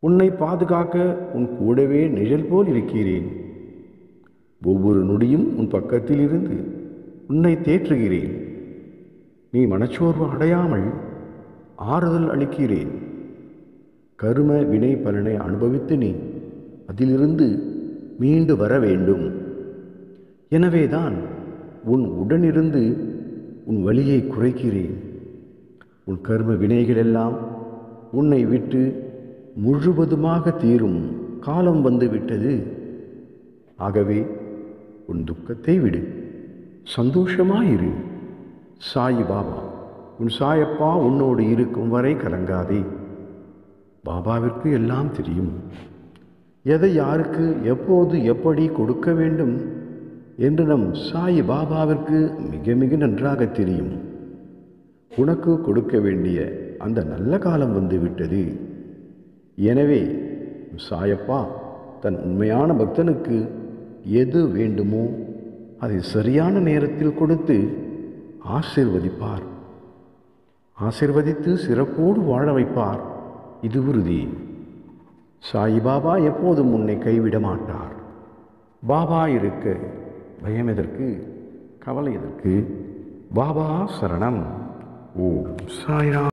உன்னை பாதுகாக்க உன் கூடவே நிழல் போல் இருக்கிறேன். ஒவ்வொரு நொடியும் உன் பக்கத்தில் இருந்து உன்னை தேற்றுகிறேன். நீ மனச்சோர்வு அடையாமல் ஆறுதல் அளிக்கிறேன். கரும வினை பலனை அனுபவித்து நீ அதிலிருந்து மீண்டு வர வேண்டும். எனவேதான் உன் உடனிருந்து உன் வலியை குறைக்கிறேன். உன் கர்ம வினைகளெல்லாம் உன்னை விட்டு முழுவதுமாக தீரும் காலம் வந்துவிட்டது. ஆகவே உன் துக்கத்தை விடு. சந்தோஷமாயிரு. சாயி பாபா உன் சாயப்பா உன்னோடு இருக்கும் வரை கலங்காதே. பாபாவிற்கு எல்லாம் தெரியும். எதை யாருக்கு எப்போது எப்படி கொடுக்க வேண்டும் என்று நம் சாயி பாபாவிற்கு மிக மிக நன்றாக தெரியும். உனக்கு கொடுக்க வேண்டிய அந்த நல்ல காலம் வந்துவிட்டது. எனவே சாயப்பா தன் உண்மையான பக்தனுக்கு எது வேண்டுமோ அதை சரியான நேரத்தில் கொடுத்து ஆசிர்வதிப்பார். ஆசிர்வதித்து சிறப்போடு வாழ வைப்பார். இது உறுதி. சாயிபாபா எப்போதும் உன்னை கைவிட மாட்டார். பாபா இருக்க பயம் எதற்கு? கவலை எதற்கு? பாபா சரணம். ஓம் சாய்ராம்.